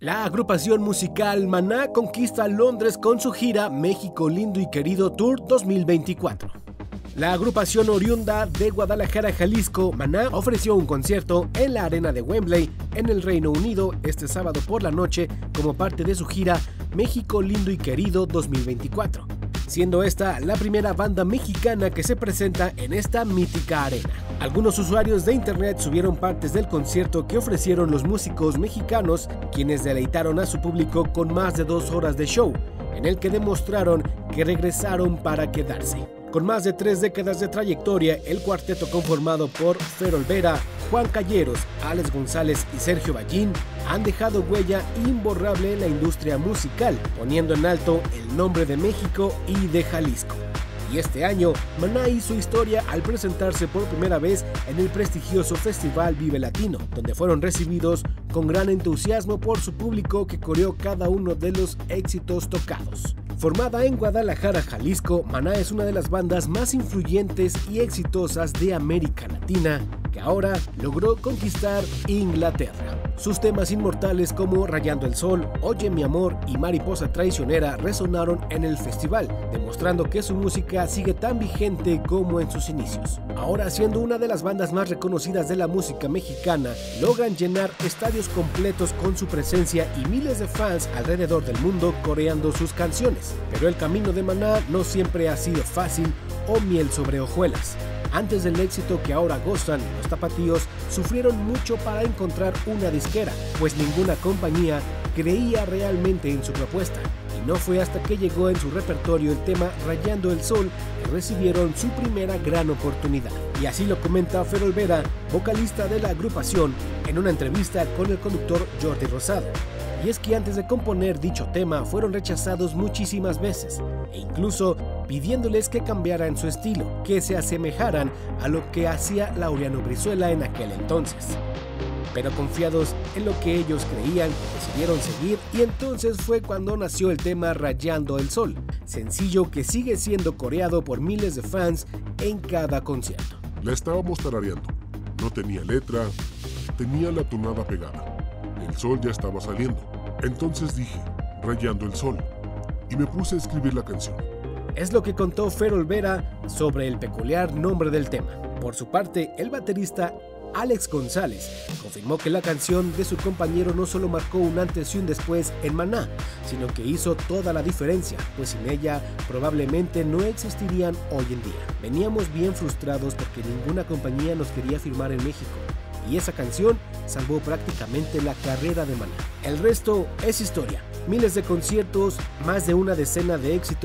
La agrupación musical Maná conquista Londres con su gira México Lindo y Querido Tour 2024. La agrupación oriunda de Guadalajara, Jalisco, Maná, ofreció un concierto en la arena de Wembley, en el Reino Unido, este sábado por la noche, como parte de su gira México Lindo y Querido 2024, siendo esta la primera banda mexicana que se presenta en esta mítica arena. Algunos usuarios de internet subieron partes del concierto que ofrecieron los músicos mexicanos, quienes deleitaron a su público con más de dos horas de show, en el que demostraron que regresaron para quedarse. Con más de tres décadas de trayectoria, el cuarteto conformado por Fer Olvera, Juan Calleros, Alex González y Sergio Ballín han dejado huella imborrable en la industria musical, poniendo en alto el nombre de México y de Jalisco y este año Maná hizo historia al presentarse por primera vez en el prestigioso Festival Vive Latino, donde fueron recibidos con gran entusiasmo por su público que coreó cada uno de los éxitos tocados. Formada en Guadalajara, Jalisco, Maná es una de las bandas más influyentes y exitosas de América Latina que ahora logró conquistar Inglaterra. Sus temas inmortales como Rayando el Sol, Oye mi amor y Mariposa Traicionera resonaron en el festival, demostrando que su música sigue tan vigente como en sus inicios. Ahora siendo una de las bandas más reconocidas de la música mexicana, logran llenar estadios completos con su presencia y miles de fans alrededor del mundo coreando sus canciones. Pero el camino de Maná no siempre ha sido fácil o miel sobre hojuelas. Antes del éxito que ahora gozan, los tapatíos sufrieron mucho para encontrar una disquera, pues ninguna compañía creía realmente en su propuesta. Y no fue hasta que llegó en su repertorio el tema Rayando el Sol que recibieron su primera gran oportunidad. Y así lo comenta Fer Olvera, vocalista de la agrupación, en una entrevista con el conductor Jordi Rosado. Y es que antes de componer dicho tema fueron rechazados muchísimas veces, e incluso pidiéndoles que cambiaran su estilo, que se asemejaran a lo que hacía Laureano Brizuela en aquel entonces. Pero confiados en lo que ellos creían, decidieron seguir y entonces fue cuando nació el tema Rayando el Sol, sencillo que sigue siendo coreado por miles de fans en cada concierto. La estábamos tarareando, no tenía letra, tenía la tonada pegada. El sol ya estaba saliendo. Entonces dije, rayando el sol, y me puse a escribir la canción. Es lo que contó Fer Olvera sobre el peculiar nombre del tema. Por su parte, el baterista Alex González confirmó que la canción de su compañero no solo marcó un antes y un después en Maná, sino que hizo toda la diferencia, pues sin ella probablemente no existirían hoy en día. Veníamos bien frustrados porque ninguna compañía nos quería firmar en México y esa canción salvó prácticamente la carrera de Maná. El resto es historia. Miles de conciertos, más de una decena de éxitos